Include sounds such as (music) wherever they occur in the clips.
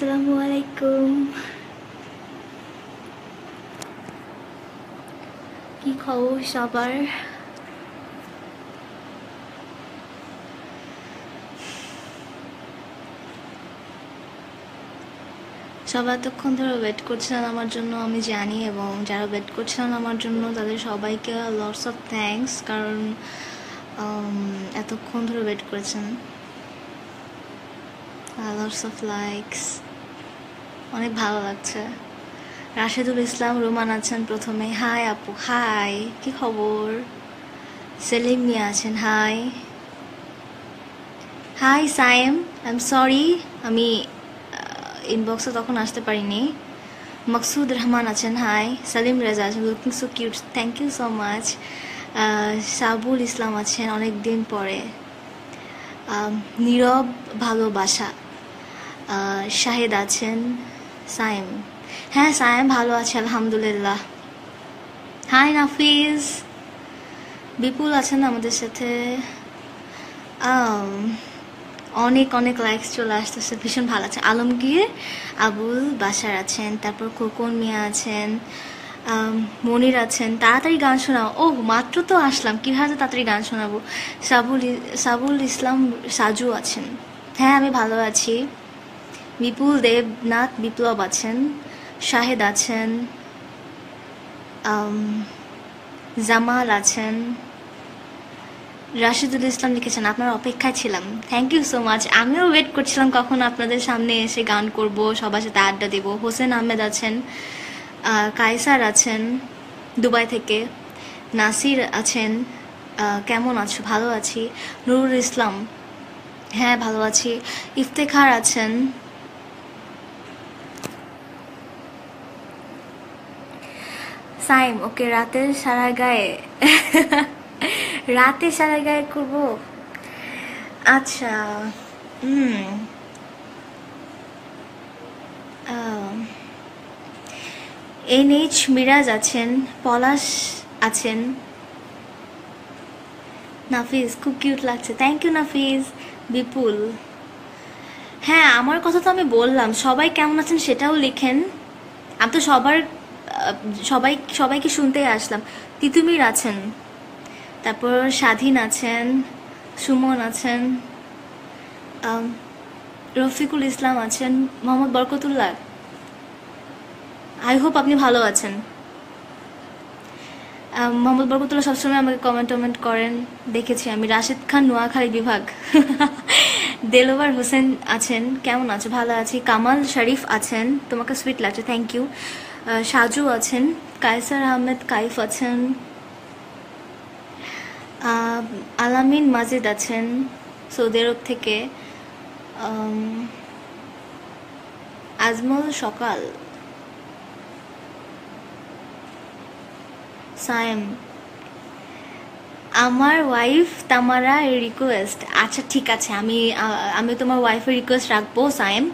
আসসালামু আলাইকুম কি খবর সবার? সবাই এতক্ষণ ধরে ওয়েট করছিলেন আমার জন্য আমি জানি এবং যারা ওয়েট করছিলেন আমার জন্য তাদের সবাইকে লটস অফ থ্যাঙ্কস কারণ এতক্ষণ ধরে ওয়েট করেছেন। লটস অফ লাইকস অনেক ভালো লাগছে। রাশেদুল ইসলাম, রোমান আছেন প্রথমে। হাই আপু, হাই, কি খবর? সেলিম মিয়া আছেন, hi. Hi Saim I am sorry, আমি ইনবক্সে তখন আসতে পারিনি। মকসুদ রহমান আছেন, হাই। সালিম রেজা আছেন looking so cute thank you so much Sabul Islam আছেন, অনেক দিন পরে। নীরব ভালোবাসা। শাহেদ আছেন সাইম হ্যাঁ সাইম ভালো আছে, আলহামদুলিল্লাহ। হাই নাফিজ বিপুল আছেন আমাদের সাথে। অনেক অনেক লাইকস চলে আসতেছে, ভীষণ ভালো আছে আলমগীর, আবুল বাসার আছেন, তারপর খোকন মিয়া আছেন মনির আছেন। তাড়াতাড়ি গান শোনাও। ও মাত্র তো আসলাম, কীভাবে তাড়াতাড়ি গান শোনাবো? সাবুল সাবুল ইসলাম সাজু আছেন। হ্যাঁ আমি ভালো আছি। বিপুল দেবনাথ বিপ্লব আছেন, শাহেদ আছেন জামাল আছেন, রাশিদুল ইসলাম লিখেছেন, আপনার অপেক্ষায় ছিলাম। থ্যাংক ইউ সো মাচ আমিও ওয়েট করছিলাম কখন আপনাদের সামনে এসে গান করব, সবার সাথে আড্ডা দেব। হোসেন আহমেদ আছেন কায়সার আছেন, দুবাই থেকে। নাসির আছেন কেমন আছো? ভালো আছি। নুরুল ইসলাম হ্যাঁ ভালো আছি। ইফতেখার আছেন সাইম ওকে রাতের সারা গায়ে। রাতে সারা গায়ে করব? আচ্ছা হুম। এন এইচ মিরাজ আছেন, পলাশ আছেন। নাফিজ খুব কিউট লাগছে। Thank you Nafiz Bipul. হ্যাঁ আমার কথা তো আমি বললাম। সবাই কেমন আছেন সেটাও লিখেন। আমি তো সবার সবাই, সবাইকে শুনতেই আসলাম। তিতুমির আছেন, তারপর স্বাধীন আছেন, সুমন আছেন রফিকুল ইসলাম আছেন, মোহাম্মদ বরকতুল্লাহ। আই হোপ আপনি ভালো আছেন। মোহাম্মদ বরকতুল্লাহ সবসময় আমাকে কমেন্ট টমেন্ট করেন, দেখেছি আমি। রাশেদ খান, নোয়াখালী বিভাগ। (laughs) দেলোয়ার হোসেন আছেন, কেমন আছো? ভালো আছি। কামাল শরীফ আছেন, তোমাকে সুইট লাগছে থ্যাংক ইউ সাজু আছেন, কায়সার আহমেদ কাইফ আছেন আলামিন মাজিদ আছেন সৌদি আরব থেকে আজমল সকাল, সায়েম, আমার ওয়াইফ তামারা রিকোয়েস্ট আচ্ছা ঠিক আছে, আমি আমি তোমার ওয়াইফের রিকোয়েস্ট রাখব, সায়েম।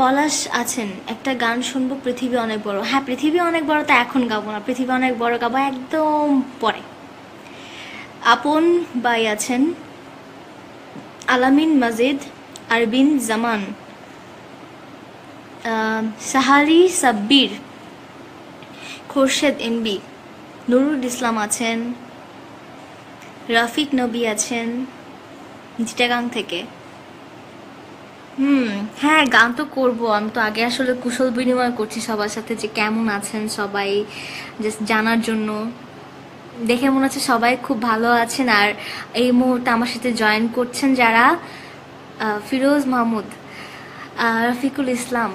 পলাশ আছেন। একটা গান শুনব, পৃথিবী অনেক বড়। হ্যাঁ পৃথিবী অনেক বড় তা এখন গাবো না। পৃথিবী অনেক বড় গাবো, একদম পরে। আপন বাই আছেন আলামিন মাজিদ, আরবিন জামান সাহারি সাব্বির, খোরশেদ এমবি, নুরুল ইসলাম আছেন, রাফিক নবী আছেন চিটাগাং থেকে। হুম হ্যাঁ গান তো করব। আমি তো আগে আসলে কুশল বিনিময় করছি সবার সাথে যে কেমন আছেন সবাই জাস্ট জানার জন্য। দেখে মনে হচ্ছে সবাই খুব ভালো আছেন। আর এই মুহূর্তে আমার সাথে জয়েন করছেন যারা ফিরোজ মাহমুদ রফিকুল ইসলাম।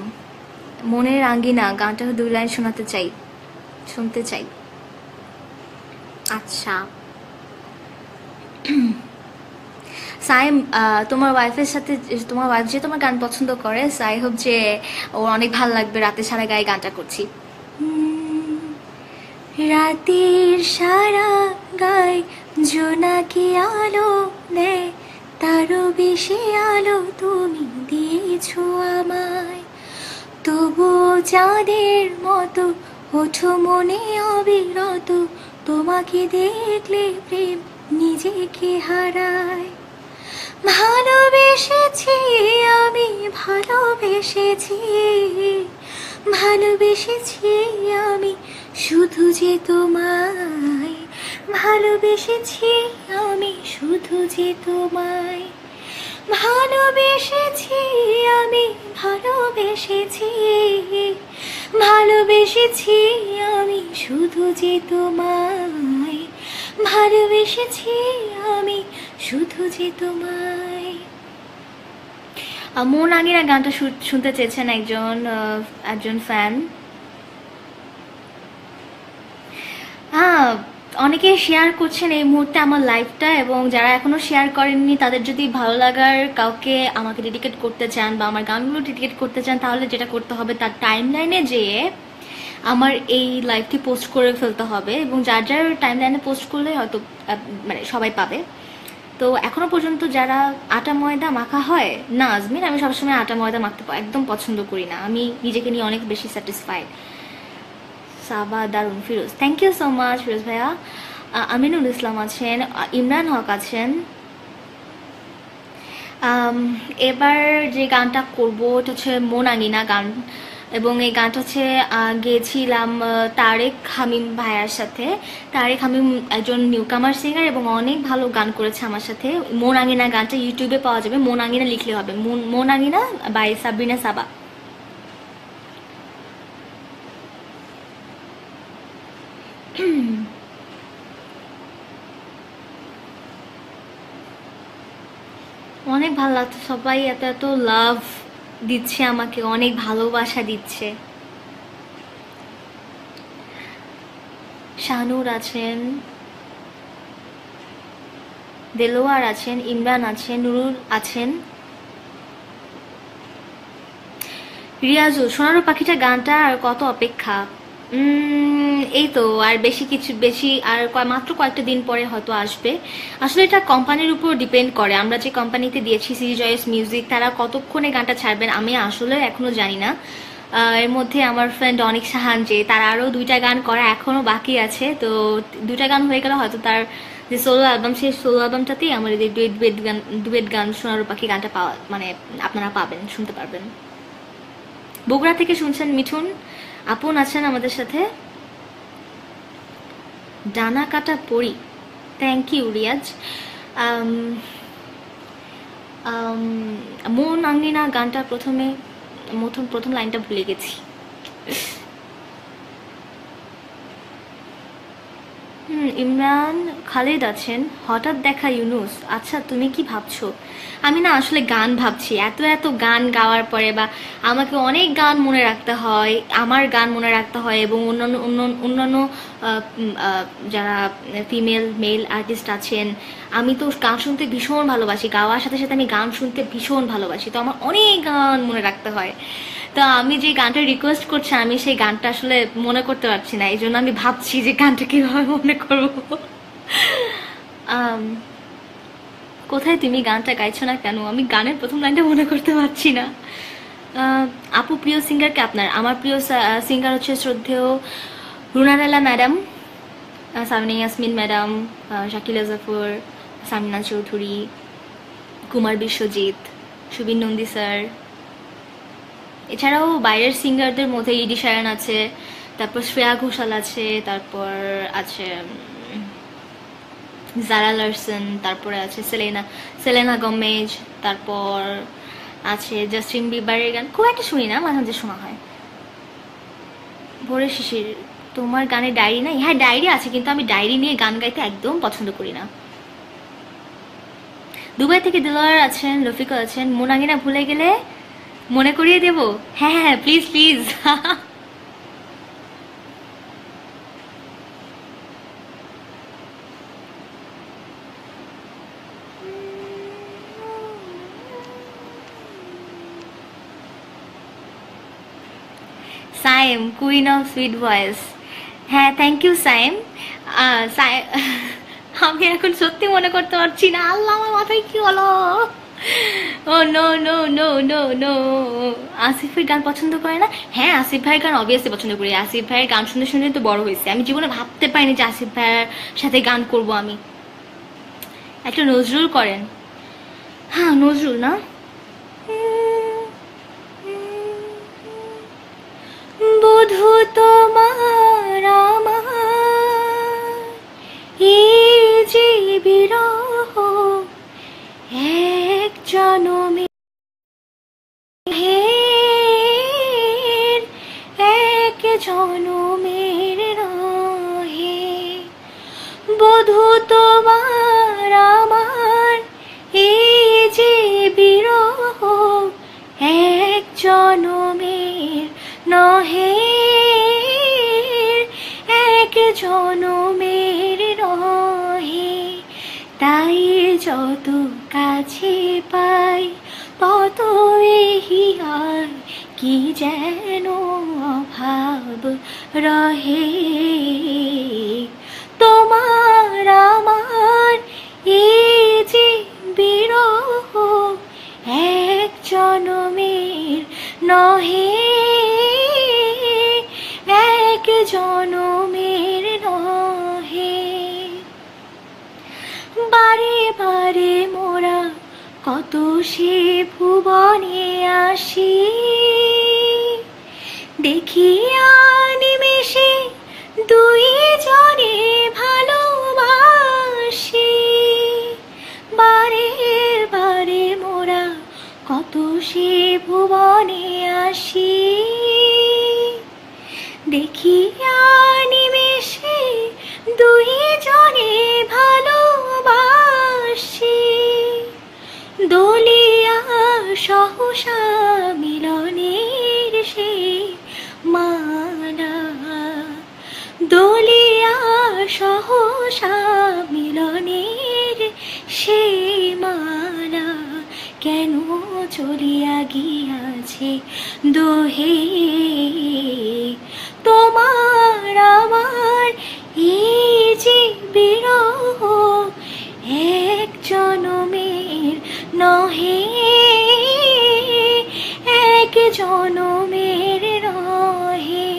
মনের আঙ্গিনা, গানটা দুই লাইন শোনাতে চাই, শুনতে চাই। আচ্ছা। আহ, তোমার ওয়াইফের সাথে তোমার ওয়াইফ যে তোমার গান পছন্দ করে সাই হোপ যে ও অনেক ভালো লাগবে রাতে সারা গায়ে গানটা করছি। রাতের সারা গায়ে জোনাকি আলো দেয় তারও বেশি আলো তুমি দিয়েছ আমায়। তবু চাঁদের মতো ওঠো মনে অবিরত তোমাকে দেখলে প্রেম নিজেকে হারায়। ভালোবেসেছি, আমি ভালোবেসেছি। ভালোবেসেছি, আমি শুধু যে তোমায়। ভালোবেসেছি, আমি শুধু যে তোমায়। ভালোবেসেছি, আমি ভালোবেসেছি। ভালোবেসেছি, আমি শুধু যে তোমায়। ভালোবেসেছি আমি শুধু যে তোমায়। মন আঙিনা গানটা শুনতে চেয়েছেন একজন একজন ফ্যান অনেকে শেয়ার করছেন এই মুহূর্তে আমার লাইফটা এবং যারা এখনও শেয়ার করেননি, তাদের যদি ভালো লাগার কাউকে আমাকে ডেডিকেট করতে চান বা আমার গানগুলো ডেডিকেট করতে চান, তাহলে যেটা করতে হবে তার টাইম লাইনে যেয়ে আমার এই লাইভটি পোস্ট করে ফেলতে হবে এবং যার যার টাইম লাইনে পোস্ট করলে হয়তো মানে সবাই পাবে। তো এখনও পর্যন্ত যারা আটা ময়দা মাখা হয়, না আজমিন আমি সবসময় আটা ময়দা মাখতে একদম পছন্দ করি না। আমি নিজেকে নিয়ে অনেক বেশি স্যাটিসফাইড সাবা দারুণ Firoz. Thank you so much Firoz ভাইয়া। আমিনুল ইসলাম আছেন ইমরান হক আছেন। এবার যে গানটা করব, এটা হচ্ছে মন আঙিনা গান। এবং এই গানটা হচ্ছে আহ, গেয়েছিলাম তারেক হামিম ভাইয়ার সাথে। তারেক হামিম একজন নিউকামার সিঙ্গার এবং অনেক ভালো গান করেছে আমার সাথে। মন আঙিনা গানটা ইউটিউবে পাওয়া যাবে। মন আঙিনা লিখলে হবে। মন আঙিনা বাই সাবরিনা সাবা অনেক ভালো লাগতো। সবাই এত এত লাভ দিচ্ছে আমাকে, অনেক ভালোবাসা দিচ্ছে। শাহনুর আছেন, দেলোয়ার আছেন, ইমরান আছেন, নুরুল আছেন। রিয়াজু, সোনারু পাখিটা গানটা আর কত অপেক্ষা? এই তো, আর বেশি কিছু, বেশি, আর মাত্র কয়েকটা দিন পরে হয়তো আসবে। আসলে এটা কোম্পানির উপর ডিপেন্ড করে। আমরা যে কোম্পানিতে দিয়েছি সি জয়েস মিউজিক তারা কতক্ষণে গানটা ছাড়বেন আমি আসলে এখনও জানি না। এর মধ্যে আমার ফ্রেন্ড অনিক সাহান যে, তার আরও দুইটা গান করা এখনও বাকি আছে। তো দুইটা গান হয়ে গেলে হয়তো তার যে সোলো অ্যালবাম সেই সোলো অ্যালবামটাতেই আমার এই ডুয়েট ডুয়েট গান ডুয়েট গান সোনারু পাখি গানটা পাওয়া মানে আপনারা পাবেন, শুনতে পারবেন। বগুড়া থেকে শুনছেন মিঠুন। আপন আছেন আমাদের সাথে? ডানা কাটা পড়ি থ্যাংক ইউ রিয়াজ। মন আঙ্গিনা গানটা প্রথমে প্রথম প্রথম লাইনটা ভুলে গেছি। হুম, ইমরান খালেদ আছেন। হঠাৎ দেখা ইউনুস। আচ্ছা তুমি কি ভাবছ? আমি না আসলে গান ভাবছি, এত এত গান গাওয়ার পরে বা আমাকে অনেক গান মনে রাখতে হয়, আমার গান মনে রাখতে হয় এবং অন্যান্য অন্য- অন্যান্য যারা ফিমেল মেল আর্টিস্ট আছেন, আমি তো গান শুনতে ভীষণ ভালোবাসি, গাওয়ার সাথে সাথে আমি গান শুনতে ভীষণ ভালোবাসি, তো আমার অনেক গান মনে রাখতে হয়। তো আমি যে গানটা রিকোয়েস্ট করছি, আমি সেই গানটা আসলে মনে করতে পারছি না এই জন্য আমি ভাবছি যে গানটা কীভাবে মনে করব। কোথায় তুমি গানটা গাইছো না কেন? আমি গানের প্রথম লাইনটা মনে করতে পারছি না। আপু প্রিয় সিঙ্গারকে আপনার? আমার প্রিয় সিঙ্গার হচ্ছে শ্রদ্ধেয় রুনারালা madam Samina Yasmin madam Shakila Zafar Samina Chowdhury, Kumar Biswajit Subir Nandi sir এছাড়াও বাইরের সিঙ্গারদের মধ্যে ইডি সায়ন আছে, তারপর শ্রেয়া ঘোষাল আছে, তারপর আছে জারা লারসন তারপরে আছে সেলেনা সেলেনা গমেজ তারপর আছে জাস্টিন বিবারের গান। খুব একটা শুনি না, মাঝে মাঝে শোনা হয়। ভোরের শিশির, তোমার গানে ডায়েরি নাই? হ্যাঁ ডায়েরি আছে, কিন্তু আমি ডায়েরি নিয়ে গান গাইতে একদম পছন্দ করি না। দুবাই থেকে দিলওয়ার আছেন রফিকা আছেন। মোনাগিনা ভুলে গেলে মনে করিয়ে দেব। হ্যাঁ হ্যাঁ please please (laughs) Saim queen of sweet voice হ্যাঁ থ্যাংক ইউ আহ, আমি এখন সত্যি মনে করতে পারছি না। আল্লাহ আমার মাথায় কি হলো? ও no no no no no আসিফের গান পছন্দ করে না? হ্যাঁ আসিফ ভাইয়ের গান অবভিয়াসলি পছন্দ করি। আসিফ ভাইয়ের গান শুনে শুনে তো বড় হয়েছে। আমি জীবনে ভাবতে পারিনি যে আসিফ ভাইয়ের সাথে গান করব আমি। একটা নজরুল করেন। হ্যাঁ নজরুল না? জনমে এক জনমের রহে। বধু তোমার আমার, এই যে বিরহ, এক জনমের নহে এক জনমের রহে। তাই যত কাছে পাই তত হিয়ার কি যেন অভাব রহে। তোমার আমার এই যে বিরহ, এক জনমের নহে। এক জনমের নহে। বারে বারে কত সে ভুবনে আসি। দেখিয়া নিমেষে দুই জনে ভালোবাসি। বারে বারে মোরা কত সে ভুবনে আসি। দেখিয়া নিমেষে দুই জনে ভালোবাসি দলিয়া সহসা মিলনের সে মালা। দলিয়া সহসা মিলনের সে মালা। কেন চলিয়া গিয়াছে দোহে? তোমার আমার এই যে বিরহ, এক জনমের নহে এক জনমের রহে।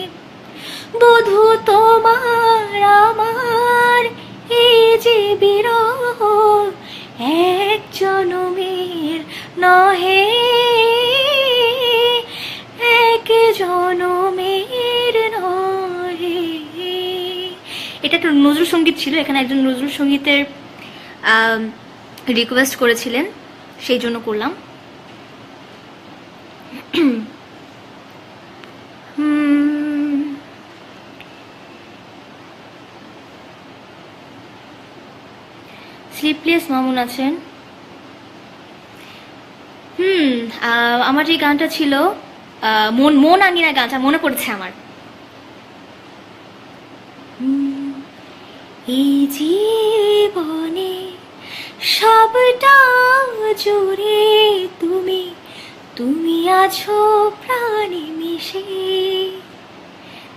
বধু তোমার আমার, এই যে বিরহ, এক জনমের নহে। এক জনমের নহে। এটা একটা নজরুল সংগীত ছিল, এখানে একজন নজরুল সঙ্গীতের রিকোয়েস্ট করেছিলেন। সেই জন্য করলাম। স্লিপলেস মামুন আছেন। হুম আমার যে গানটা ছিল মন মন আঙিনা গানটা মনে পড়ছে আমার। এই জীবনে সবটা জুড়ে তুমি তুমি আছো প্রাণী মিশে।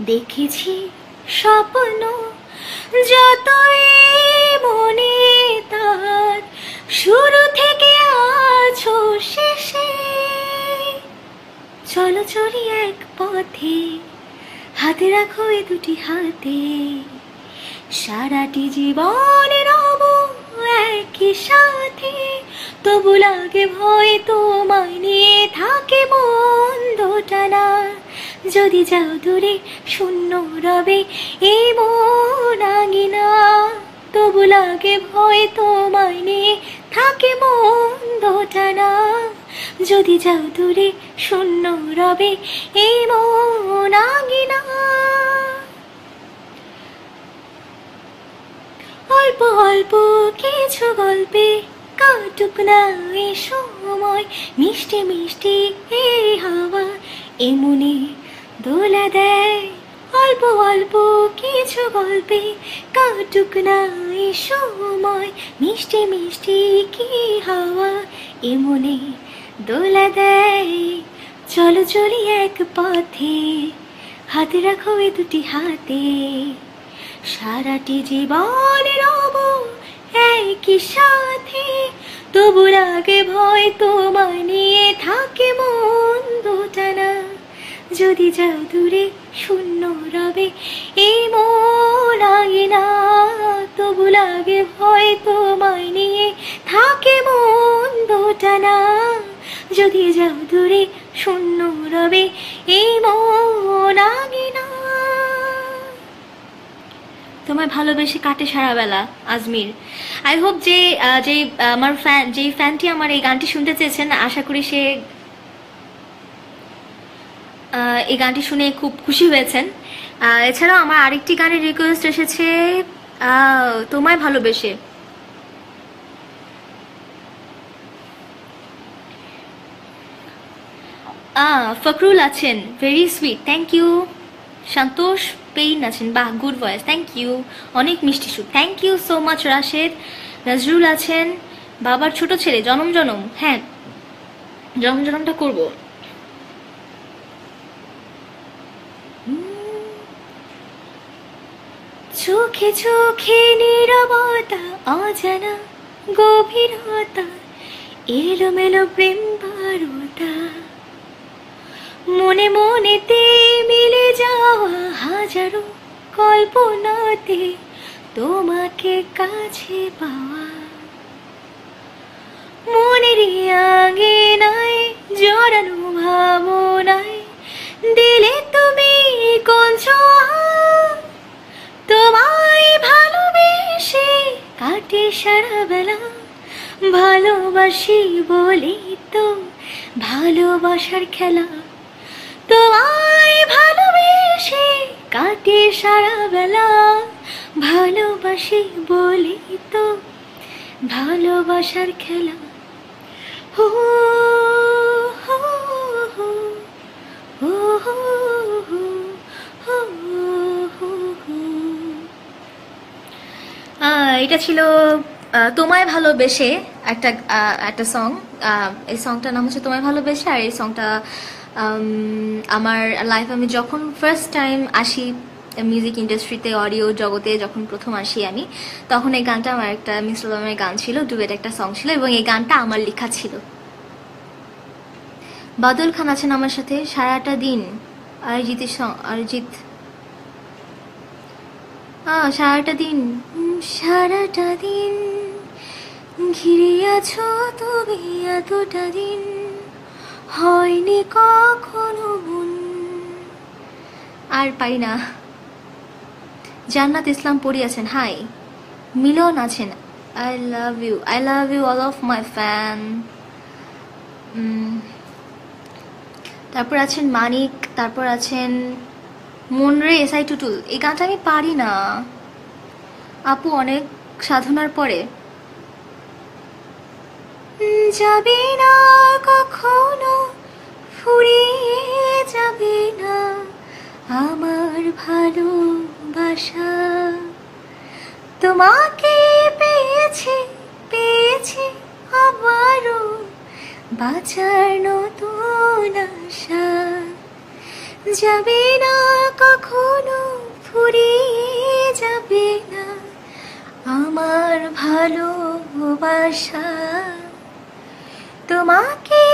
দেখেছি স্বপ্ন যতই মনে তার, শুরু থেকে আছো শেষে। চলো, চলি এক পথে, হাতে রাখো এ দুটি হাতে। সারাটি জীবন রব একই সাথে। তবু লাগে ভয় তোমায় নিয়ে থাকে মন্দ টানা যদি যাও দূরে শূন্য রবে এই মন আঙিনা, তবু লাগে ভয় তোমায় নিয়ে থাকে মন্দ টানা যদি যাও দূরে শূন্য রবে এই মন আঙিনা। অল্প অল্প কিছু গল্পে কাটুক না এ সময়। মিষ্টি মিষ্টি এই হাওয়া এমনি দোলা দেয়। অল্প অল্প কিছু গল্পে কাটুক না এ সময়। মিষ্টি মিষ্টি কি হাওয়া এমনি দোলা দেয়। চলো চলি এক পথে, হাতে রাখো এ দুটি হাতে। সারাটি জীবন রব একই সাথে। তবু লাগে ভয় তোমায় নিয়ে থাকে মন দোটানা। যদি যাও দূরে শূন্য রবে এই মন আগে না তবু লাগে ভয় তোমায় নিয়ে থাকে মন দোটানা। যদি যাও দূরে শূন্য রবে এই মন আগে না তোমায় ভালোবেসে কাটে সারা বেলা আজমির। আই হোপ যে যে, আমার ফ্যান যেই ফ্যানটি আমার এই গানটি শুনতে চেয়েছেন, আশা করি সে এই গানটি শুনে খুব খুশি হয়েছেন। এছাড়াও আমার আরেকটি গানের রিকোয়েস্ট এসেছে তোমায় ভালোবেসে। ফখরুল আছেন very sweet thank you Santosh, pain আছেন, বাহ গুড ভয়েস থ্যাংক ইউ অনেক মিষ্টি সুর thank you so much Rashed, Nazrul আছেন, বাবার ছোট ছেলে, জনম জনম হ্যাঁ জনম, জনমটা করব। চোখে চোখে নিরবতা, অজানা গভীরতা, এলোমেলো প্রেম বারতা। মনে মনেতে মিলে যাওয়া হাজারো কল্পনাতে তোমাকে কাছে পাওয়া। মনের আগে নাই, জড়ানো ভাবনায় দিলে তুমি কোন তোমায় ভালোবেসে কাটে সারা বেলা। ভালোবাসি বলি তো ভালোবাসার খেলা। সারা বেলা ভালোবাসি বলি তো, ভালোবাসার খেলা। হো হো হো হো এটা ছিল তোমায় ভালোবেসে একটা একটা সং এই সংটার নাম হচ্ছে তোমায় ভালোবেসে, আর এই সংটা আমার লাইফ আমি যখন ফার্স্ট টাইম আসি মিউজিক ইন্ডাস্ট্রিতে অডিও জগতে যখন প্রথম আসি আমি, তখন এই গানটা আমার একটা মিসলামের গান ছিল ডুয়েট একটা সং ছিল, এবং এই গানটা আমার লেখা ছিল। বাদল খান আছেন আমার সাথে, সারাটা দিন। অরিজিতের অরিজিৎ। সারাটা দিন। সারাটা দিন। ঘিরে আছো তুমি এতটা দিন। হয়নি কখনো আর পারি না। জান্নাত ইসলাম পড়ি আছেন হাই। মিলন আছেন। I love you I love you all of my fan তারপর আছেন মানিক, তারপর আছেন মনরে এসআই টুটুল। এই গানটা আমি পারি না। আপু অনেক সাধনার পরে। যাবে না কখনো, ফুরিয়ে যাবে না। আমার ভালোবাসা। তোমাকে পেয়েছি পেয়েছি আবারও বাঁচার নতুন আশা। যাবে না, কখনো ফুরিয়ে যাবে না আমার ভালোবাসা। তোমাকে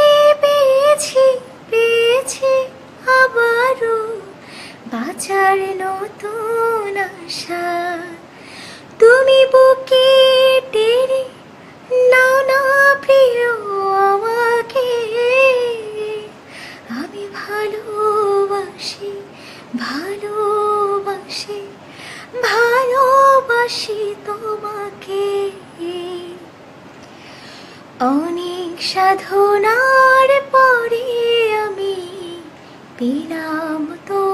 পেয়েছি পেয়েছি আবারও বাঁচার নতুন আশা। তুমি বুকে টেনে নাও না প্রিয় আমাকে। আমি ভালোবাসি ভালোবাসি ভালোবাসি তোমাকে। অনেক সাধনার পরে আমি পেলাম তোমার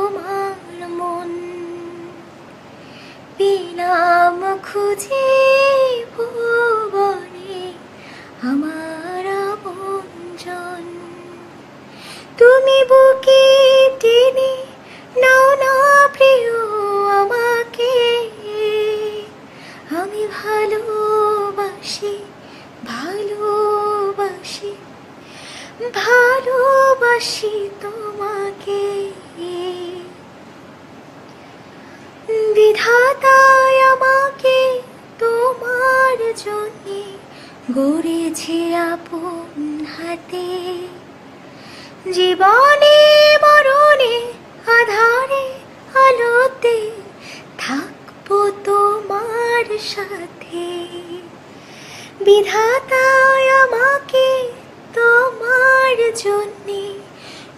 পেলাম খুঁজে ভুবনে আমার আপনজন তুমি বুকে টেনে নাও না প্রিয় আমাকে। আমি ভালোবাসি ভালোবাসি ভালোবাসি গড়েছে আপন হাতে। জীবনে, মরণে, আধারে, আলোতে থাকব তোমার সাথে। বিধাতায় আমাকে তোমার জন্যে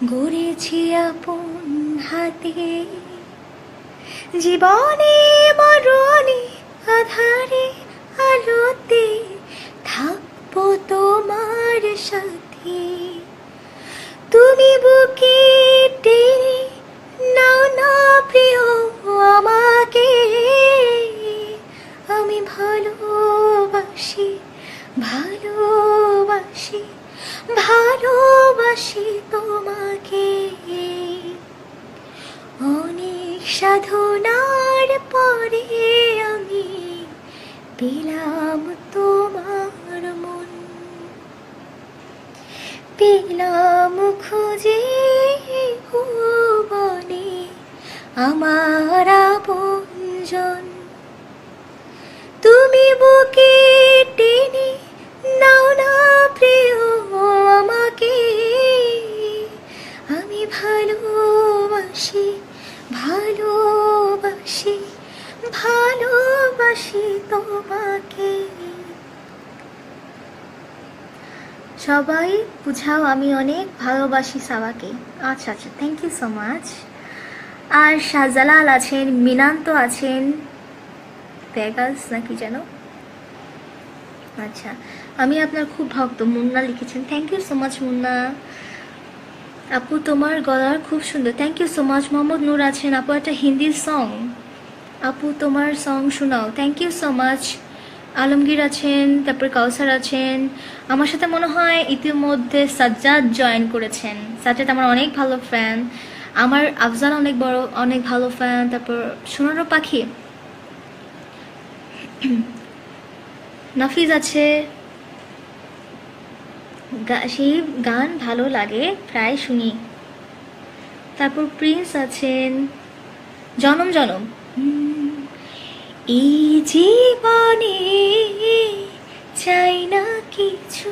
গড়েছি আপন হাতে। জীবনে, মরণে ভালোবাসি সাবাকে। আচ্ছা আচ্ছা থ্যাংক ইউ সো মাচ আর শাহজালাল আছেন মিনান্ত আছেন ভেগাস নাকি যেন? আচ্ছা আমি আপনার খুব ভক্ত, মুন্না লিখেছেন। Thank you so much Munna. আপু, তোমার গলার খুব সুন্দর। Thank you so much Mohammad Nur আছেন। আপু, একটা হিন্দি সং আপু, তোমার সং শোনাও। Thank you so much Alamgir আছেন, তারপর কাউসার আছেন। আমার সাথে মনে হয় ইতিমধ্যে সাজ্জাদ জয়েন করেছেন। সাজ্জাদ আমার অনেক ভালো ফ্যান আমার আফজাল অনেক বড়, অনেক ভালো ফ্যান তারপর সোনারো পাখি। নাফিজ আছে। সেই গান ভালো লাগে, প্রায় শুনি। তারপর প্রিন্স আছেন। জনম জনম। এই জীবনে চাই না কিছু,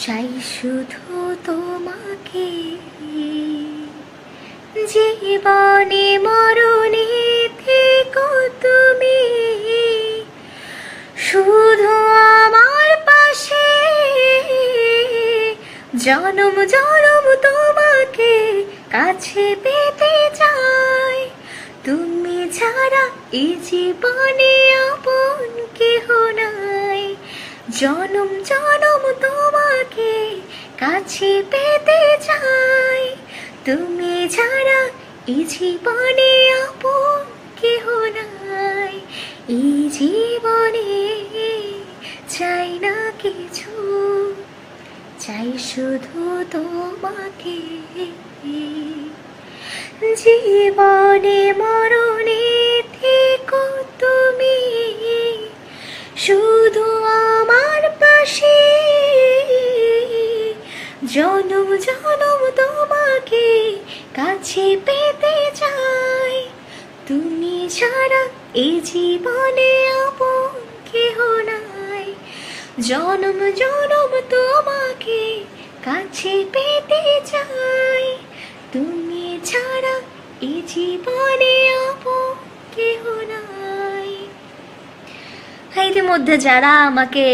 চাই শুধু তোমাকে। জীবনে মরণে থেকো তুমি, শুধু আমার পাশে। জনম জনম তোমাকে কাছে পেতে চাই। তুমি ছাড়া এই জীবনে আপন কেহ নাই। জনম জনম তোমাকে কাছে পেতে চাই। তুমি ছাড়া এই জীবনে আপন কেহ নাই। এই জীবনে চাই না কিছু। চাই শুধু তোমাকে। জীবনে মরণে থেকো তুমি। শুধু আমার পাশে। জনম জনম তোমাকে কাছে পেতে চাই। তুমি ছাড়া এই জীবনে আপন কেহ নাই। জনম জনম তোমাকে কাছে পেতে চাই। তুমি ছাড়া এই জীবনে আপন কেহ নাই। হ্যাঁ ইতিমধ্যে যারা আমাকে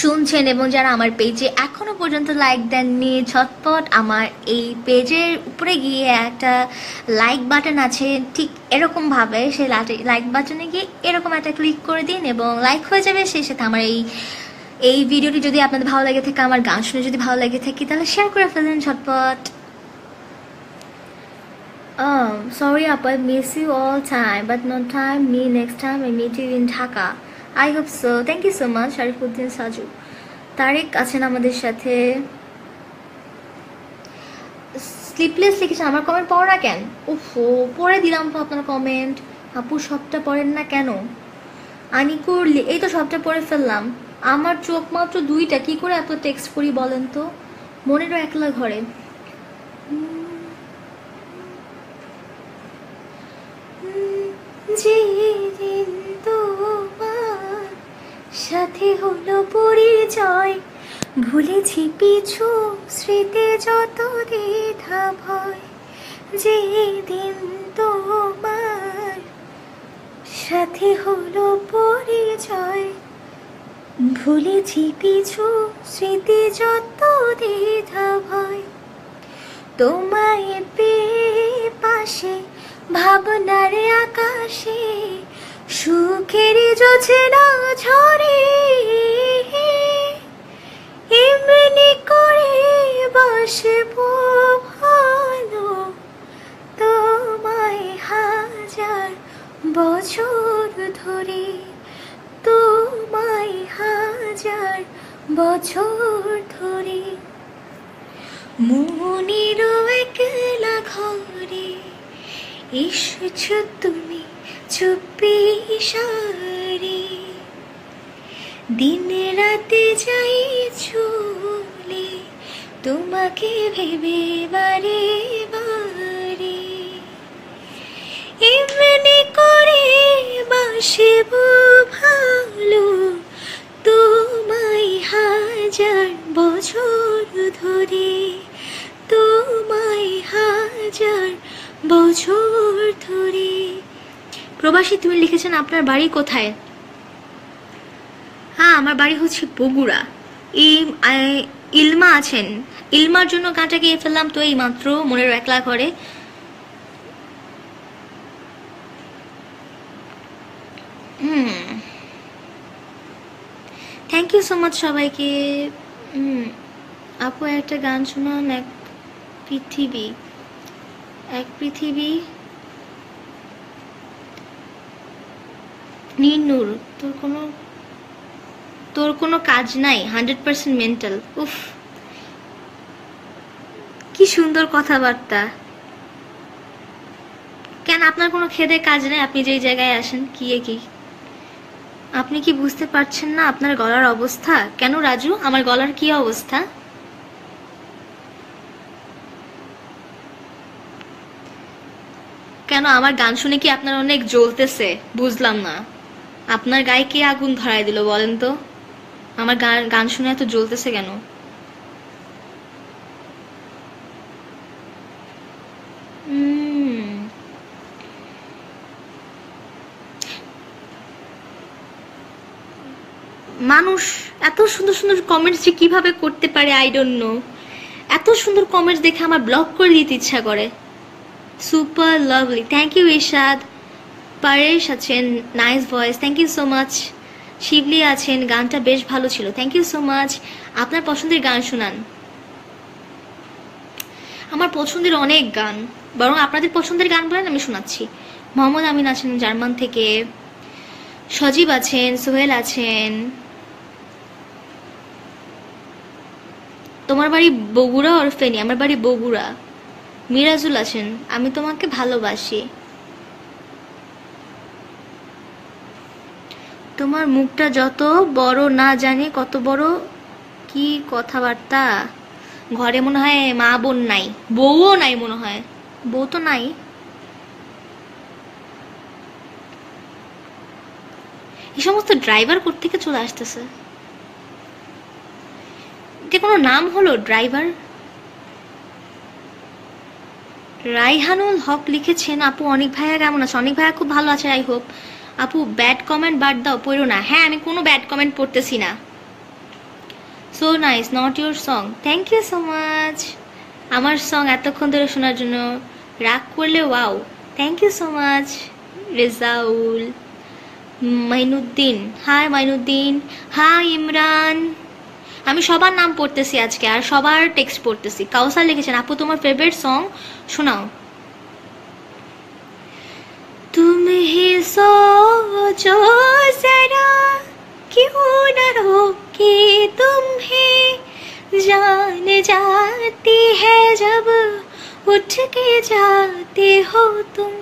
শুনছেন এবং যারা আমার পেজে এখনও পর্যন্ত লাইক দেননি, ঝটপট আমার এই পেজের উপরে গিয়ে একটা লাইক বাটন আছে। ঠিক এরকমভাবে সেই লাইক বাটনে গিয়ে এরকম একটা ক্লিক করে দিন এবং লাইক হয়ে যাবে। সেই সাথে আমার এই এই ভিডিওটি যদি আপনাদের ভালো লেগে থাকে, আমার গান শুনে যদি ভালো লেগে থাকে, তাহলে শেয়ার করে ফেলেন ঝটপট। Um, sorry, Appa, miss you all time, but no time. Me next time I meet you in Dhaka. I hope so. Thank you so much, Sharifuddin Saju. Tarique আছেন আমাদের সাথে স্লিপলেস লিখেছেন আমার কমেন্ট পড়ো না কেন ওফো পড়ে দিলাম তো আপনার কমেন্ট আপু সবটা পড়েন না কেন আনি করলি এই তো সবটা পড়ে ফেললাম আমার চোখ মাত্র দুইটা কি করে এত টেক্সট করি বলেন তো মনেরও একলা ঘরে যেদিন তোমার সাথে হলো পরিচয়, ভুলেছি পিছু স্মৃতি যত দ্বিধা ভয়, যেদিন তোমার সাথে হলো পরিচয়, ভুলেছি পিছু স্মৃতি যত দ্বিধা ভয়। তোমায় পেয়ে পাশে ভাবনার আকাশে, সুখের যোজনা ঝরে। এমনি করে বসব ভালো, তোমায় হাজার বছর ধরে। তোমায় হাজার বছর ধরে। মনের একলা ঘরে এসেছ তুমি চুপি সারে দিন রাতে যাই চলে তোমাকে ভেবে বারে বারে। এমনি করে বাসব ভালো, তোমায় হাজার বছর ধরে, তোমায় হাজার বছর ধরে। প্রবাসী, তুমি লিখেছেন আপনার বাড়ি কোথায়? হ্যাঁ আমার বাড়ি হচ্ছে বগুড়া। ইলমা আছেন। ইলমার জন্য গানটা গিয়ে ফেললাম তো এই মাত্র মনের একলা হুম। থ্যাংক ইউ সো মাচ সবাইকে। আপু একটা গান শোনান এক পৃথিবী। পৃথিবী নীর। তোর কোনো তোর কোনো কাজ নাই, হান্ড্রেড পার্সেন্ট মেন্টাল। উফ, কি সুন্দর কথাবার্তা। কেন আপনার কোনো খেদে কাজ নেই? আপনি যেই জায়গায় আসেন, কি কি? আপনি কি বুঝতে পারছেন না আপনার গলার অবস্থা? কেন রাজু? আমার গলার কি অবস্থা? কেন আমার গান শুনে কি আপনার অনেক জ্বলতেছে? বুঝলাম না। আপনার গায়ে কে আগুন ধরায় দিল বলেন তো? আমার গান গান শুনে এত জ্বলতেছে কেন? মানুষ এত সুন্দর সুন্দর কমেন্টস যে কীভাবে করতে পারে আই ডোন্ট নো এত সুন্দর কমেন্টস দেখে আমার ব্লক করে দিতে ইচ্ছা করে। Super lovely thank you Irshad Paresh আছেন nice voice thank you so much Shibli আছেন, গানটা বেশ ভালো ছিল। থ্যাংক ইউ সো মাচ আপনার পছন্দের গান শোনান। আমার পছন্দের অনেক গান, বরং আপনাদের পছন্দের গান বলেন, আমি শোনাচ্ছি। মোহাম্মদ আমিন আছেন জার্মান থেকে। সজীব আছেন, সোহেল আছেন। তোমার বাড়ি বগুড়া আর ফেনী? আমার বাড়ি বগুড়া। মিরাজুল আছেন, আমি তোমাকে ভালোবাসি। তোমার মুখটা যত বড় না জানি, কত বড় কি কথাবার্তা। ঘরে মনে হয় মা বোন নাই, বউও নাই মনে হয়। বউ তো নাই। এই সমস্ত ড্রাইভার থেকে চলে আসতেছে? এটা কোনো নাম হলো ড্রাইভার? রাইহানুল হক লিখেছেন, আপু, অনেক ভাইয়া কেমন আছে? অনেক ভাইয়া খুব ভালো আছে আই হোপ আপু ব্যাড কমেন্ট বাদ দাও, পড়ো না। হ্যাঁ আমি কোনো ব্যাড কমেন্ট পড়তেছি না। So nice not your song thank you so much আমার সং এতক্ষণ ধরে শোনার জন্য রাগ করলে wow thank you so much Rezaul Mainuddin. Hi Mainuddin. Hi Imran. আমি সবার নাম পড়তেছি আজকে, আর সবার টেক্সট পড়তেছি। কাউসার লিখেছেন, আপু, তোমার ফেভারিট সং सुनाओ तुम ही सोचो जरा क्यों न रोके तुम्हें जान जाती है जब उठ के जाते हो तुम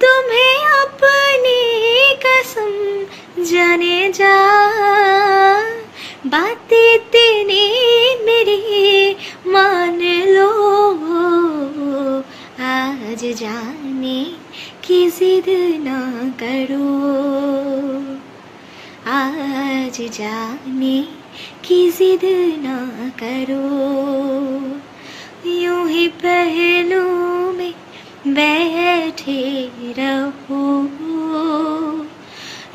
तुम्हें अपनी कसम जाने जा बातें तेरी मेरी मान लो। आज जाने की जिद ना करो। आज जाने की जिद ना करो। यूँ ही पहलू में बैठे रहो।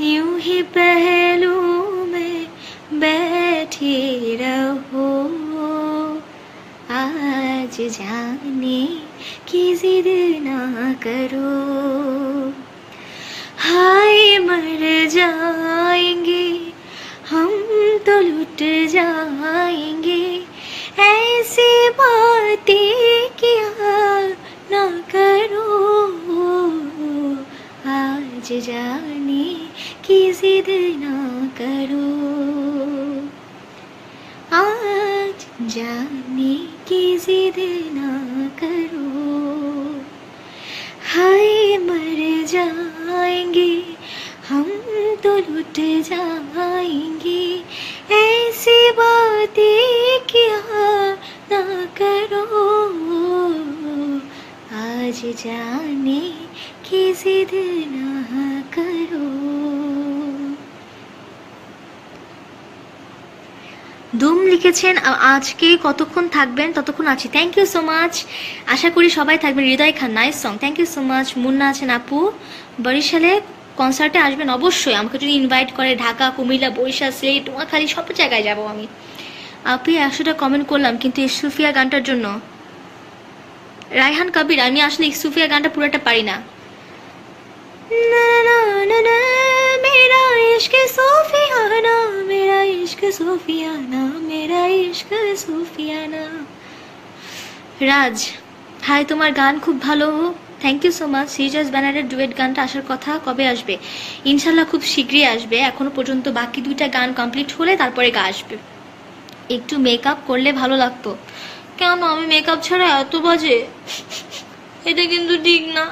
यूँ ही पहलू में बैठे रहो। आज जाने की जिद ना करो। हाय मर जाएँगे, हम तो लुट जाएँगे। ऐसी बातें क्या ना करो। आज जाने की जिद ना करो। आज जाने की जिद ना करो। हाय, मर जाएँगे, हम तो लुट जाएँगे। ऐसी बातें क्या ना करो। आज जाने की जिद ना करो। ধুম লিখেছেন আজকে কতক্ষণ থাকবেন? ততক্ষণ আছি। থ্যাংক ইউ সো মাচ আশা করি সবাই থাকবেন। Hridoy Khan nice song thank you so much Munna আছেন, আপু। বরিশালে কনসার্টে আসবেন? অবশ্যই। আমাকে যদি ইনভাইট করে ঢাকা, কুমিল্লা, বরিশাল, সিলেট টুয়াখালি সব জায়গায় যাব আমি। আপু একশোটা কমেন্ট করলাম, কিন্তু ইসুফিয়া গানটার জন্য। রায়হান কবির, আমি আসলে ইসুফিয়া গানটা পুরোটা পারি না। না না না না মেরা ইশকে সুফিয়া না ইশক সুফিয়ানা মেরা ইশক সুফিয়ানা রাজ হাই তোমার গান খুব ভালো। থ্যাংক ইউ সো মাচ সিরিজাস ব্যানারের ডুয়েট গানটা আসার কথা কবে আসবে? ইনশাল্লাহ খুব শীঘ্রই আসবে। এখনও পর্যন্ত বাকি দুইটা গান কমপ্লিট হলে তারপরে গা আসবে। একটু মেকআপ করলে ভালো লাগতো। কেন? আমি মেকআপ ছাড়া এত বাজে। এটা কিন্তু ঠিক না।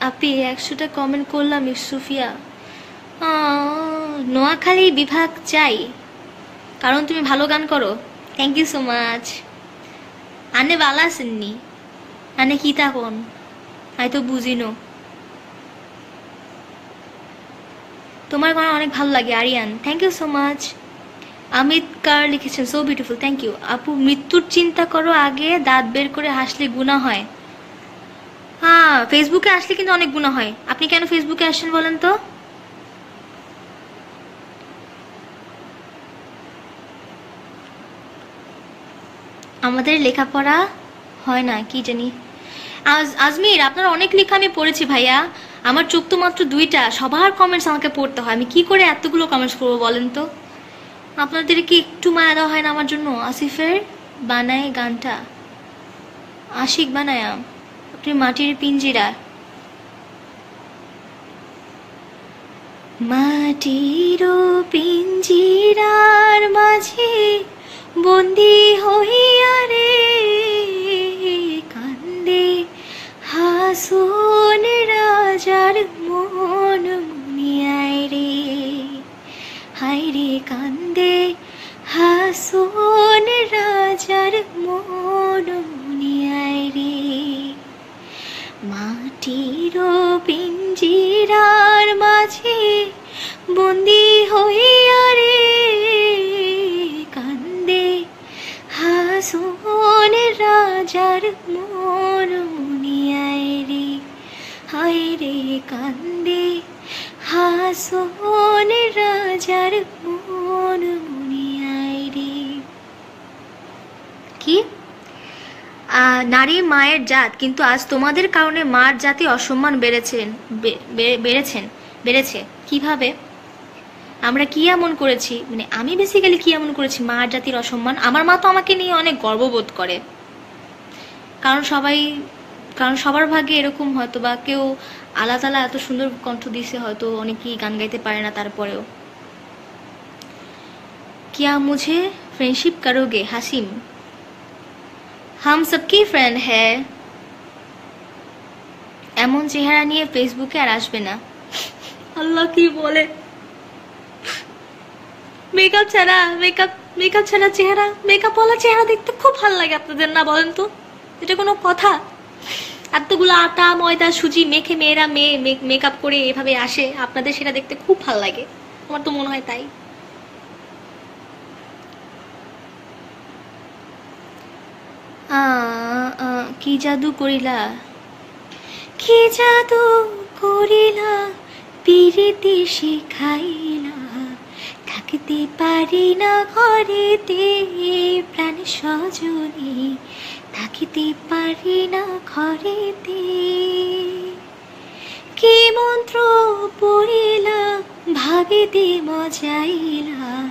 আপি একশোটা কমেন্ট করলাম ইসুফিয়া নোয়াখালী বিভাগ চাই। কারণ তুমি ভালো গান করো। থ্যাংক ইউ সো মাচ আনে বালা আসেননি আনে কি তখন হয়তো বুঝিনো তোমার গান অনেক ভালো লাগে, Aryan. Thank you so much Amit কার লিখেছেন সো বিউটিফুল থ্যাংক ইউ আপু, মৃত্যুর চিন্তা করো আগে, দাঁত বের করে হাসলে গুণা হয়। হ্যাঁ ফেসবুকে আসলে কিন্তু অনেক গুণা হয়। আপনি কেন ফেসবুকে আসছেন বলেন তো? আমাদের লেখাপড়া হয় না, কি জানি। আজ, আজমির, আপনার অনেক লেখা আমি পড়েছি ভাইয়া। আমার চোখ তো মাত্র দুইটা। সবার কমেন্টস আমাকে পড়তে হয়। আমি কি করে এতগুলো কমেন্টস করব বলেন তো? আপনাদের কি একটু মায়া দেওয়া হয় না আমার জন্য? আসিফের বানায় গানটা। আশিক বানায়া। আপনি মাটির পিঞ্জিরা। মাটির পিঞ্জিরার মাঝে বন্দি হইয়া রে, কান্দে হাসুন রাজার মন মুনিয়ায় রে। হায় রে কান্দে হাসুন রাজার মন মুনিয়ায় রে। মাটির পিঞ্জিরার মাঝে বন্দি কান্দে, হাসন রাজার মন মুনিয়ায় রে। কি? নারী মায়ের জাত, কিন্তু আজ তোমাদের কারণে মার জাতি অসম্মান বেড়েছেন বেড়েছেন, বেড়েছে। কীভাবে? আমরা কি এমন করেছি? মানে আমি বেসিক্যালি কি এমন করেছি? মার জাতির অসম্মান? আমার মা তো আমাকে নিয়ে অনেক গর্ববোধ করে। কারণ সবাই কারণ সবার ভাগে এরকম হয়তো বা কেউ আলাদা আলাদা এত সুন্দর কণ্ঠ দিছে হয়তো অনেকেই গান গাইতে পারে না তারপরেও। কিয়া মুঝে ফ্রেন্ডশিপ করোগে হাসিম হাম সবকি ফ্রেন্ড হ্যাঁ এমন চেহারা নিয়ে ফেসবুকে আর আসবে না। আল্লাহ কি বলে? মেকআপ ছাড়া মেকআপ মেকআপ ছাড়া চেহারা মেকআপ ওলা চেহারা দেখতে খুব ভালো লাগে আপনাদের, না বলেন তো? এটা কোনো কথা? এতগুলো আটা, ময়দা, সুজি মেখে মেয়েরা মেয়ে মেকআপ করে এভাবে আসে। আপনাদের সেটা দেখতে খুব ভালো লাগে। আমার তো মনে হয় তাই। কি জাদু করিলা? কি জাদু করিলা? পিরিতি শিখাইলা। থাকিতে পারি না ঘরেতে প্রাণ সজনী। থাকিতে পারি না ঘরেতে। কি মন্ত্র পড়িলা ভাবিতে মজাইলা।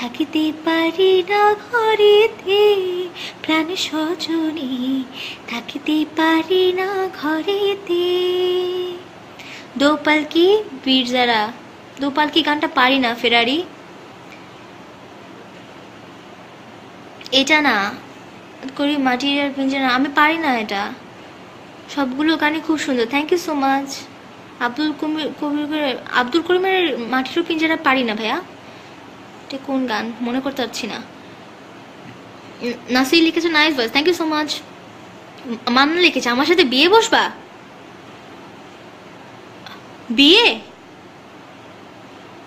থাকিতে পারি না ঘরেতে, প্রাণ সজনী। থাকিতে পারি না ঘরেতে। দোপাল কি বীরজারা, দোপাল কি গানটা পারি না ফেরারি? এটা না করি, মাটির আর পিঞ্জরা আমি পারি না এটা। সবগুলো গানই খুব সুন্দর। Thank you so much Abdul Kabir Kabir Abdul করিমের মাটির পিঞ্জরা পারি না ভাইয়া। এটা কোন গান? মনে করতে পারছি না। নাসি লিখেছে nice voice thank you so much Manna লিখেছে, আমার সাথে বিয়ে বসবা? বিয়ে?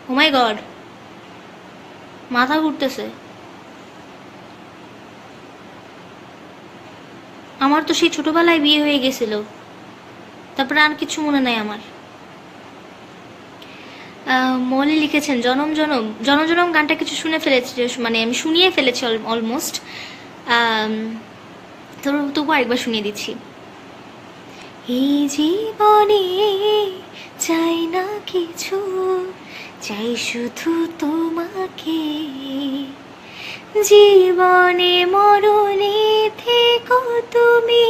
ও মাই গড মাথা ঘুরতেছে। আমার তো সেই ছোটবেলায় বিয়ে হয়ে গেছিল। তারপরে আর কিছু মনে নাই আমার। মলি লিখেছেন, জনম জনম জনম জনম গানটা কিছু শুনে ফেলেছি মানে আমি শুনিয়ে ফেলেছি অলমোস্ট তবু আরেকবার শুনিয়ে দিচ্ছি। এই জীবনে চাই না কিছু, চাই শুধু তোমাকে। জীবনে মরণে থেকো তুমি।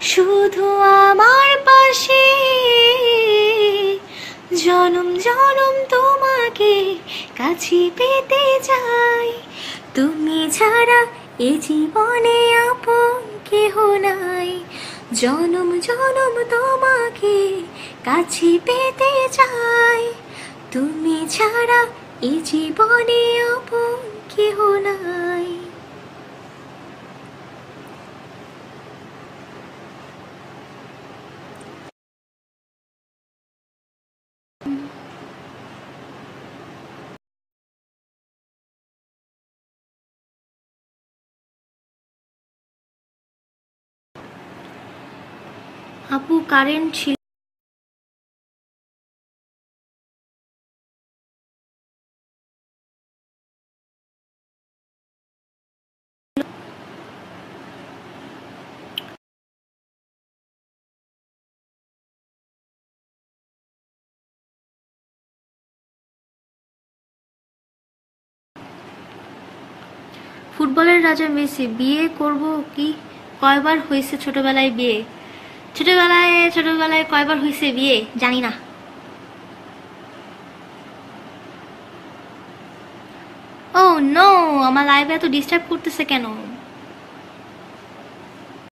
শুধু আমার পাশে। জনম জনম তোমাকে কাছে পেতে যাই তুমি ছাড়া এ জীবনে আপন কেহ নাই। জনম জনম তোমাকে কাছে পেতে চাই। তুমি ছাড়া এ জীবনে আপন কেহ নাই। আপু কারেন্ট ছিল ফুটবলের রাজা মেসি, বিয়ে করব কি? কয়বার হয়েছে ছোটবেলায় বিয়ে? ছোটবেলায় ছোটবেলায় কয়বার হয়েছে বিয়ে? জানি না। ও নো আমার লাইভে এত ডিস্টার্ব করতেছে কেন?